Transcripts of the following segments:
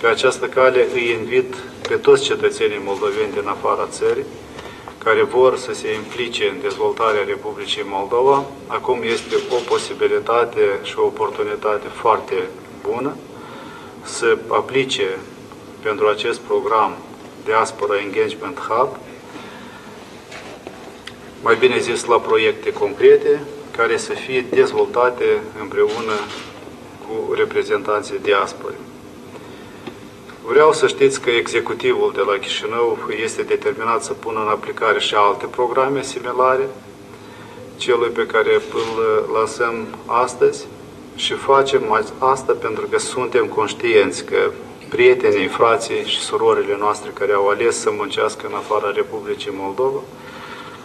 Pe această cale îi invit pe toți cetățenii moldoveni din afara țării care vor să se implice în dezvoltarea Republicii Moldova. Acum este o posibilitate și o oportunitate foarte bună să aplice pentru acest program Diaspora Engagement Hub, mai bine zis la proiecte concrete, care să fie dezvoltate împreună cu reprezentanții diasporei. Vreau să știți că executivul de la Chișinău este determinat să pună în aplicare și alte programe similare celui pe care îl lăsăm astăzi și facem asta pentru că suntem conștienți că prietenii, frații și surorile noastre care au ales să muncească în afara Republicii Moldova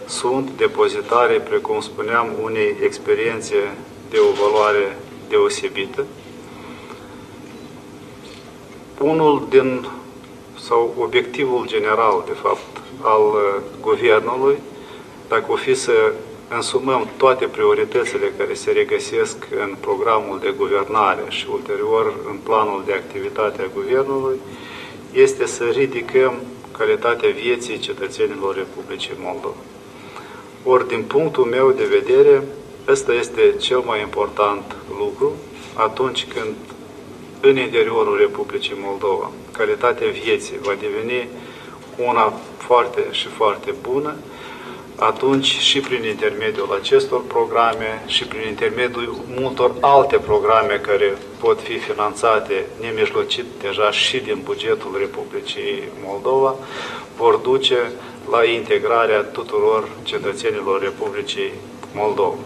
sunt depozitare, precum spuneam, unei experiențe de o valoare deosebită. Unul din, sau obiectivul general, de fapt, al uh, guvernului, dacă o fi să însumăm toate prioritățile care se regăsesc în programul de guvernare și ulterior în planul de activitate a guvernului, este să ridicăm calitatea vieții cetățenilor Republicii Moldova. Ori, din punctul meu de vedere, ăsta este cel mai important lucru atunci când în interiorul Republicii Moldova calitatea vieții va deveni una foarte și foarte bună, atunci și prin intermediul acestor programe și prin intermediul multor alte programe care pot fi finanțate nemijlocit deja și din bugetul Republicii Moldova, vor duce la integrarea tuturor cetățenilor Republicii Moldova.